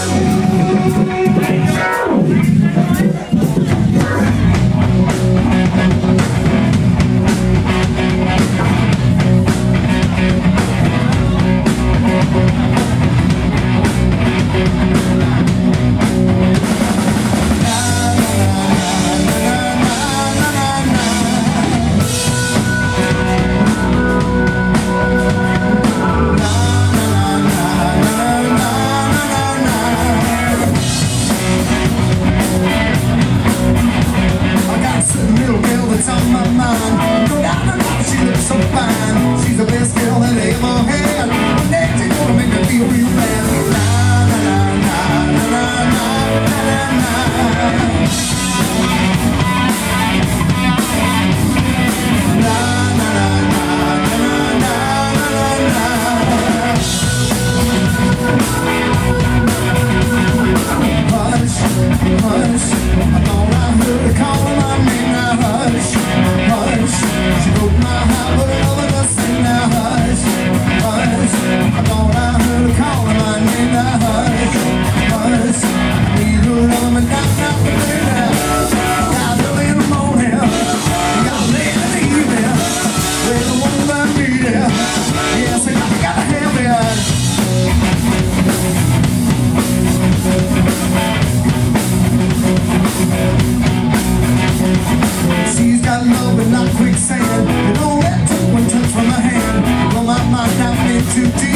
Thank once to do.